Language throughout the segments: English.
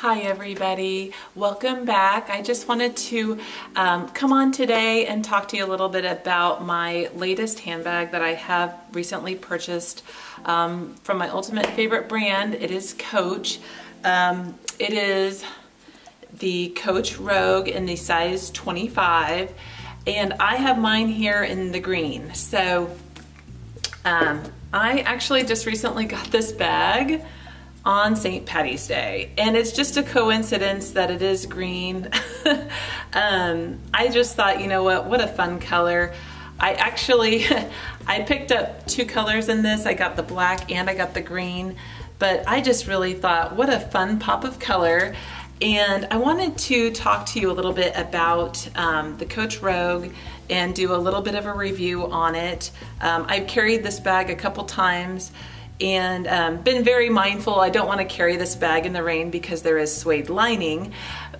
Hi everybody, welcome back. I just wanted to um, come on today and talk to you a little bit about my latest handbag that I have recently purchased um, from my ultimate favorite brand. It is Coach. Um, it is the Coach Rogue in the size 25 and I have mine here in the green. So um, I actually just recently got this bag on St. Patty's Day. And it's just a coincidence that it is green. um, I just thought, you know what, what a fun color. I actually, I picked up two colors in this. I got the black and I got the green, but I just really thought, what a fun pop of color. And I wanted to talk to you a little bit about um, the Coach Rogue and do a little bit of a review on it. Um, I've carried this bag a couple times and um, been very mindful. I don't want to carry this bag in the rain because there is suede lining,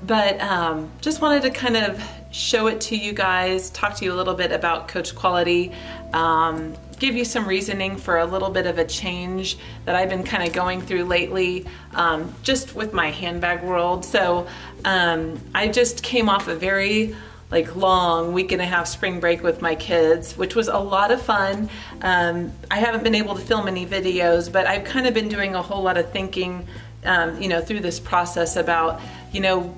but um, just wanted to kind of show it to you guys, talk to you a little bit about Coach Quality, um, give you some reasoning for a little bit of a change that I've been kind of going through lately, um, just with my handbag world. So um, I just came off a very like long week and a half spring break with my kids, which was a lot of fun. Um, I haven't been able to film any videos, but I've kind of been doing a whole lot of thinking, um, you know, through this process about, you know,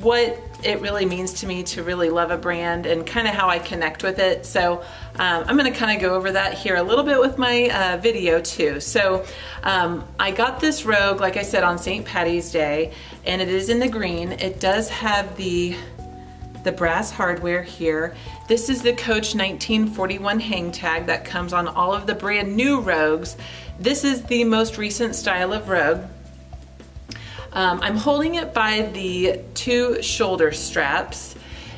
what it really means to me to really love a brand and kind of how I connect with it. So um, I'm going to kind of go over that here a little bit with my uh, video too. So um, I got this Rogue, like I said, on St. Patty's Day, and it is in the green. It does have the the brass hardware here. This is the Coach 1941 hang tag that comes on all of the brand new Rogues. This is the most recent style of Rogue. Um, I'm holding it by the two shoulder straps.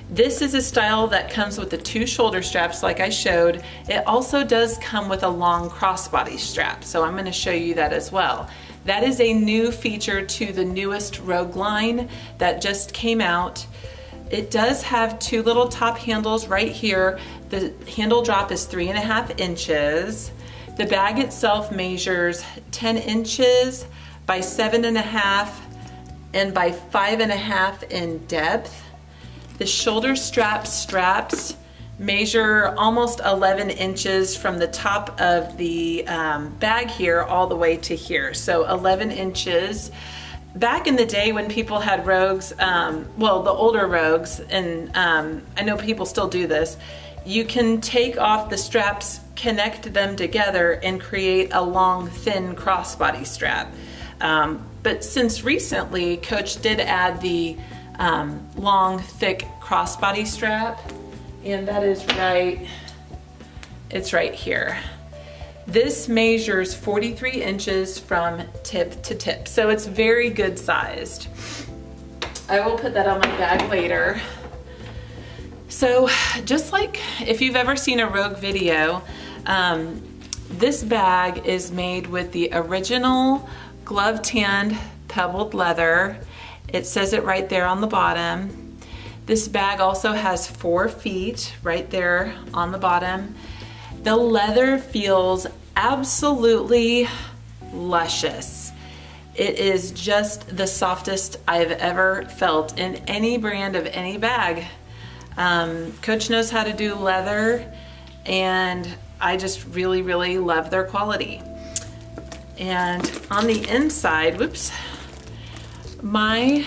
This is a style that comes with the two shoulder straps like I showed. It also does come with a long crossbody strap, so I'm gonna show you that as well. That is a new feature to the newest Rogue line that just came out. It does have two little top handles right here. The handle drop is three and a half inches. The bag itself measures 10 inches by seven and a half and by five and a half in depth. The shoulder strap straps measure almost 11 inches from the top of the um, bag here all the way to here. So 11 inches back in the day when people had rogues, um, well, the older rogues, and um, I know people still do this, you can take off the straps, connect them together, and create a long, thin crossbody strap. Um, but since recently, Coach did add the um, long, thick crossbody strap, and that is right, it's right here. This measures 43 inches from tip to tip, so it's very good sized. I will put that on my bag later. So just like if you've ever seen a Rogue video, um, this bag is made with the original glove tanned pebbled leather. It says it right there on the bottom. This bag also has four feet right there on the bottom. The leather feels absolutely luscious. It is just the softest I've ever felt in any brand of any bag. Um, Coach knows how to do leather and I just really, really love their quality. And on the inside, whoops, my,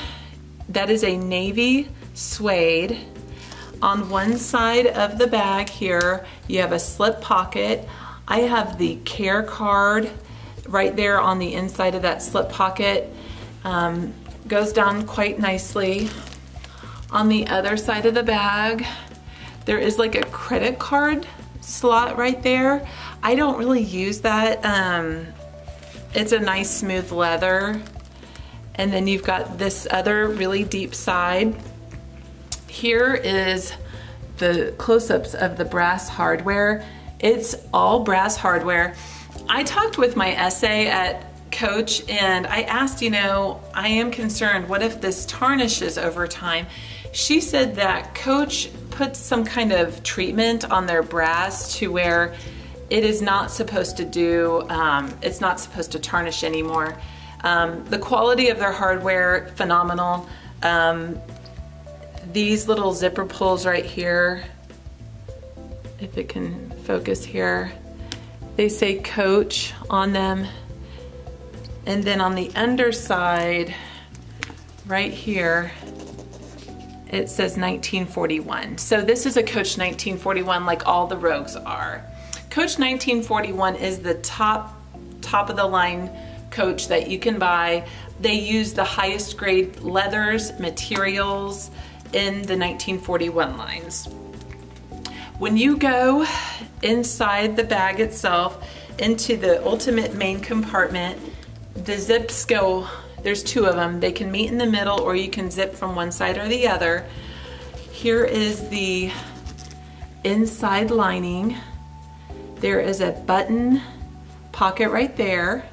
that is a navy suede on one side of the bag here, you have a slip pocket. I have the care card right there on the inside of that slip pocket. Um, goes down quite nicely. On the other side of the bag, there is like a credit card slot right there. I don't really use that. Um, it's a nice smooth leather. And then you've got this other really deep side here is the close-ups of the brass hardware. It's all brass hardware. I talked with my SA at Coach and I asked, you know, I am concerned, what if this tarnishes over time? She said that Coach puts some kind of treatment on their brass to where it is not supposed to do, um, it's not supposed to tarnish anymore. Um, the quality of their hardware, phenomenal. Um, these little zipper pulls right here, if it can focus here, they say coach on them. And then on the underside, right here, it says 1941. So this is a Coach 1941 like all the Rogues are. Coach 1941 is the top, top of the line coach that you can buy. They use the highest grade leathers, materials in the 1941 lines. When you go inside the bag itself into the ultimate main compartment, the zips go, there's two of them. They can meet in the middle or you can zip from one side or the other. Here is the inside lining. There is a button pocket right there.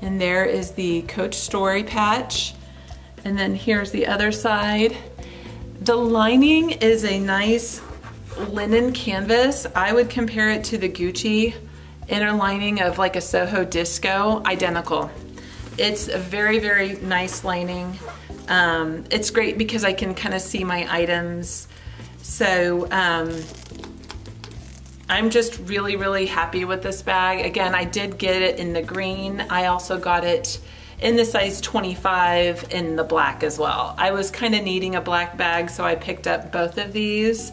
And there is the Coach Story patch. And then here's the other side. The lining is a nice linen canvas. I would compare it to the Gucci inner lining of like a Soho Disco, identical. It's a very, very nice lining. Um, it's great because I can kind of see my items. So um, I'm just really, really happy with this bag. Again, I did get it in the green. I also got it in the size 25 in the black as well. I was kind of needing a black bag, so I picked up both of these.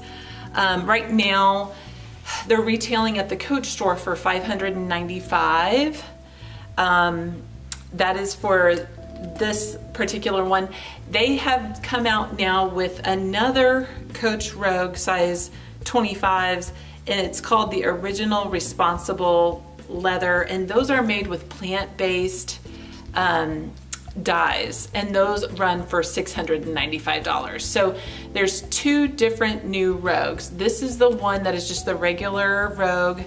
Um, right now, they're retailing at the Coach store for 595. Um, that is for this particular one. They have come out now with another Coach Rogue size 25s and it's called the Original Responsible Leather and those are made with plant-based um, dyes and those run for $695. So there's two different new Rogues. This is the one that is just the regular Rogue.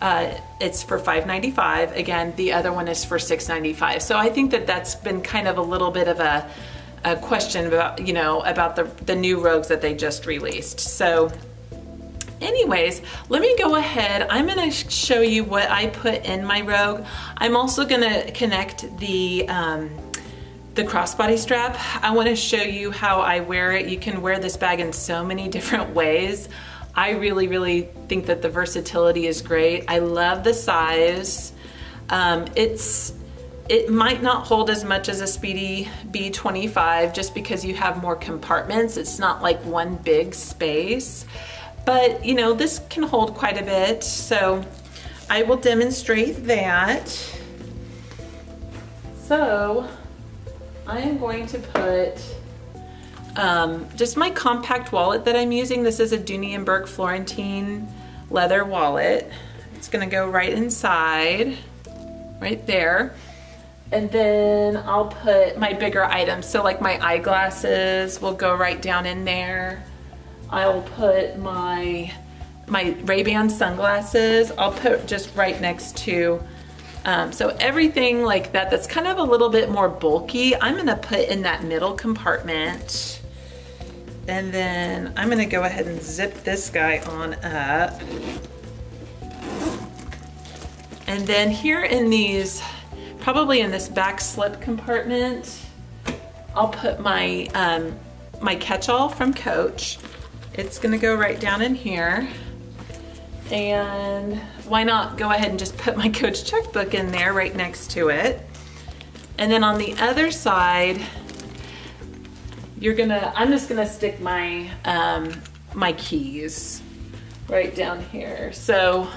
Uh, it's for 595. Again, the other one is for 695. So I think that that's been kind of a little bit of a, a question about, you know, about the, the new Rogues that they just released. So anyways, let me go ahead. I'm gonna show you what I put in my Rogue. I'm also gonna connect the um, the crossbody strap. I wanna show you how I wear it. You can wear this bag in so many different ways. I really, really think that the versatility is great. I love the size. Um, it's it might not hold as much as a Speedy B25 just because you have more compartments. It's not like one big space, but you know, this can hold quite a bit. So I will demonstrate that. So I am going to put um, just my compact wallet that I'm using. This is a Dooney & Bourke Florentine leather wallet. It's gonna go right inside, right there. And then I'll put my bigger items. So like my eyeglasses will go right down in there. I'll put my my Ray-Ban sunglasses. I'll put just right next to um, so everything like that that's kind of a little bit more bulky, I'm gonna put in that middle compartment. And then I'm gonna go ahead and zip this guy on up. And then here in these, probably in this back slip compartment, I'll put my, um, my catch-all from Coach. It's gonna go right down in here. And why not go ahead and just put my Coach checkbook in there right next to it. And then on the other side, you're gonna, I'm just gonna stick my, um, my keys right down here. So,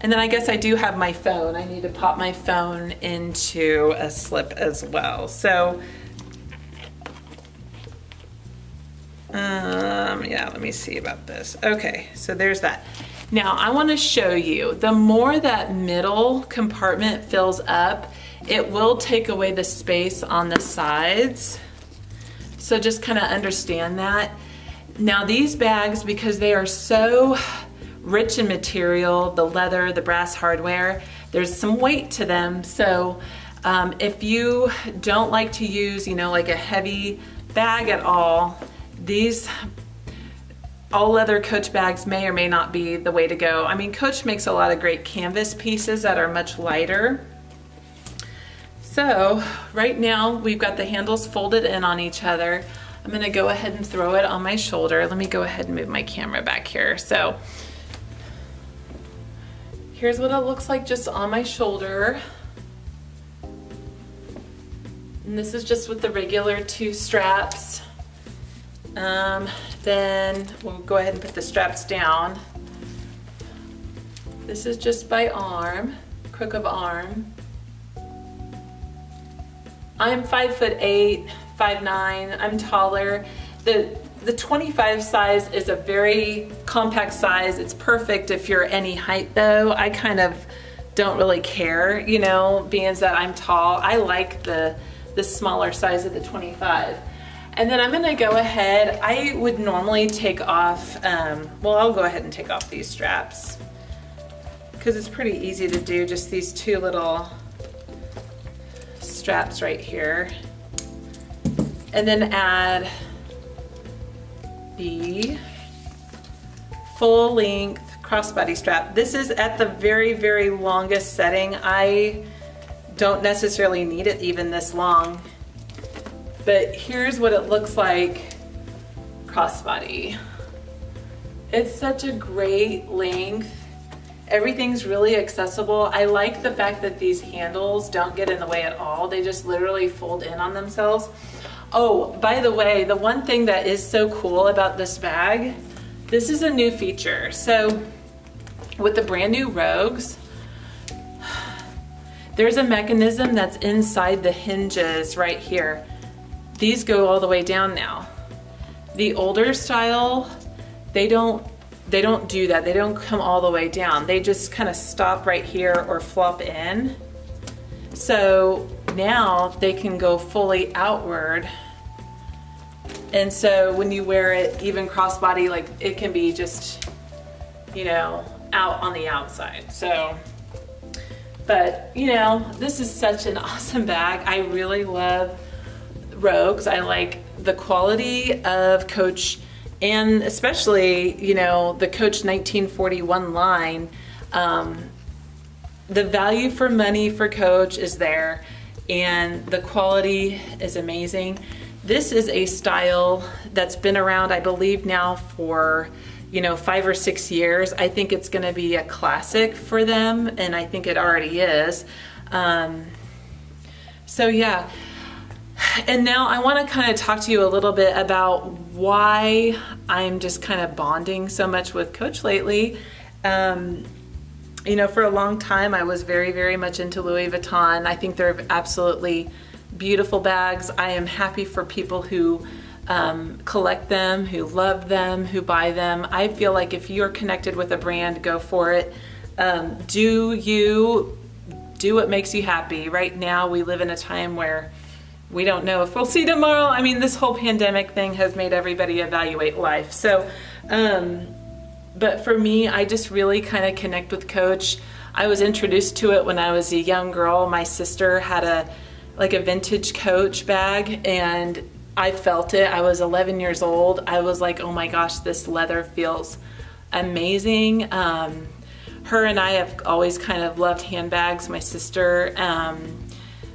and then I guess I do have my phone. I need to pop my phone into a slip as well. So, um, yeah, let me see about this. Okay, so there's that. Now I wanna show you, the more that middle compartment fills up, it will take away the space on the sides. So just kind of understand that. Now these bags, because they are so rich in material, the leather, the brass hardware, there's some weight to them. So um, if you don't like to use, you know, like a heavy bag at all, these all leather Coach bags may or may not be the way to go. I mean, Coach makes a lot of great canvas pieces that are much lighter. So right now we've got the handles folded in on each other. I'm gonna go ahead and throw it on my shoulder. Let me go ahead and move my camera back here. So here's what it looks like just on my shoulder. And this is just with the regular two straps. Um, then we'll go ahead and put the straps down. This is just by arm, crook of arm. I'm five foot eight, five nine. I'm taller. The the 25 size is a very compact size. It's perfect if you're any height though. I kind of don't really care, you know, being that I'm tall. I like the the smaller size of the 25. And then I'm gonna go ahead, I would normally take off, um, well, I'll go ahead and take off these straps because it's pretty easy to do, just these two little straps right here. And then add the full length crossbody strap. This is at the very, very longest setting. I don't necessarily need it even this long. But here's what it looks like crossbody. It's such a great length. Everything's really accessible. I like the fact that these handles don't get in the way at all. They just literally fold in on themselves. Oh, by the way, the one thing that is so cool about this bag, this is a new feature. So with the brand new Rogues, there's a mechanism that's inside the hinges right here. These go all the way down now. The older style, they don't they don't do that. They don't come all the way down. They just kind of stop right here or flop in. So now they can go fully outward. And so when you wear it even crossbody, like it can be just, you know, out on the outside. So but you know, this is such an awesome bag. I really love Rogues. I like the quality of Coach and especially, you know, the Coach 1941 line. Um, the value for money for Coach is there and the quality is amazing. This is a style that's been around, I believe now for you know, five or six years, I think it's going to be a classic for them, and I think it already is. Um, so yeah. And now I want to kind of talk to you a little bit about why I'm just kind of bonding so much with Coach lately. Um, you know, for a long time, I was very, very much into Louis Vuitton. I think they're absolutely beautiful bags. I am happy for people who um, collect them, who love them, who buy them. I feel like if you're connected with a brand, go for it. Um, do you do what makes you happy? Right now, we live in a time where we don't know if we'll see tomorrow. I mean, this whole pandemic thing has made everybody evaluate life. So, um, but for me, I just really kind of connect with Coach. I was introduced to it when I was a young girl. My sister had a like a vintage Coach bag, and I felt it. I was 11 years old. I was like, oh my gosh, this leather feels amazing. Um, her and I have always kind of loved handbags. My sister, um,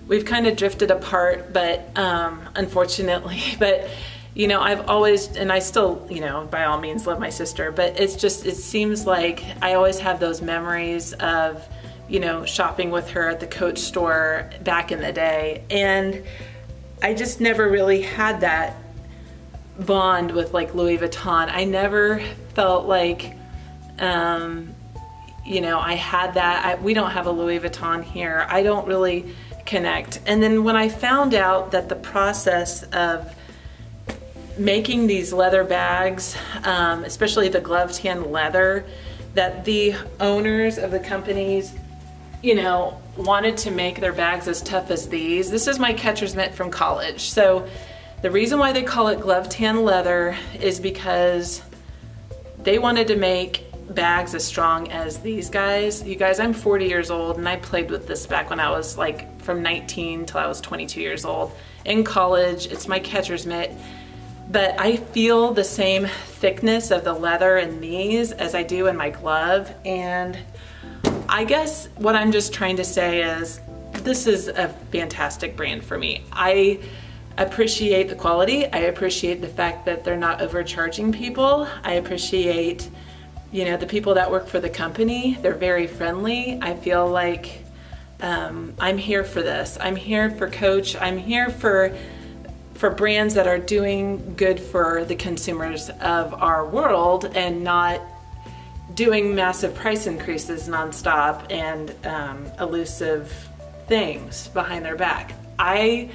we've kind of drifted apart, but um, unfortunately, but you know, I've always, and I still, you know, by all means love my sister, but it's just, it seems like I always have those memories of, you know, shopping with her at the Coach store back in the day. And I just never really had that bond with like Louis Vuitton. I never felt like, um, you know, I had that. I, we don't have a Louis Vuitton here. I don't really connect. And then when I found out that the process of making these leather bags, um, especially the glove tan leather, that the owners of the companies you know, wanted to make their bags as tough as these. This is my catcher's mitt from college. So the reason why they call it glove tan leather is because they wanted to make bags as strong as these guys. You guys, I'm 40 years old and I played with this back when I was like from 19 till I was 22 years old. In college, it's my catcher's mitt. But I feel the same thickness of the leather in these as I do in my glove. And I guess what I'm just trying to say is this is a fantastic brand for me. I appreciate the quality. I appreciate the fact that they're not overcharging people. I appreciate, you know, the people that work for the company. They're very friendly. I feel like um, I'm here for this. I'm here for Coach. I'm here for for brands that are doing good for the consumers of our world and not doing massive price increases nonstop and um, elusive things behind their back. I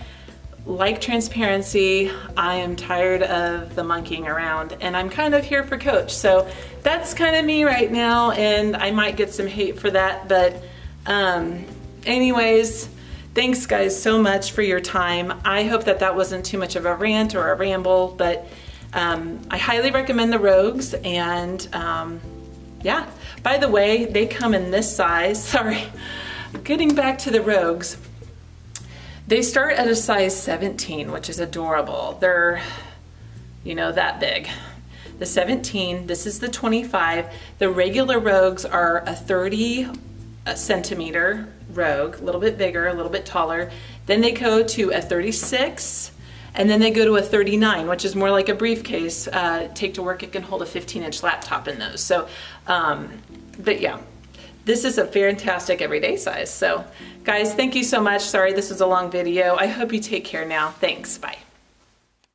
like transparency. I am tired of the monkeying around and I'm kind of here for coach. So that's kind of me right now and I might get some hate for that. But um, anyways, thanks guys so much for your time. I hope that that wasn't too much of a rant or a ramble, but um, I highly recommend the Rogues and um, yeah. By the way, they come in this size. Sorry. Getting back to the Rogues. They start at a size 17, which is adorable. They're, you know, that big. The 17, this is the 25. The regular Rogues are a 30 centimeter Rogue, a little bit bigger, a little bit taller. Then they go to a 36, and then they go to a 39, which is more like a briefcase. Uh, take to work, it can hold a 15 inch laptop in those. So, um, but yeah, this is a fantastic everyday size. So guys, thank you so much. Sorry this was a long video. I hope you take care now. Thanks, bye.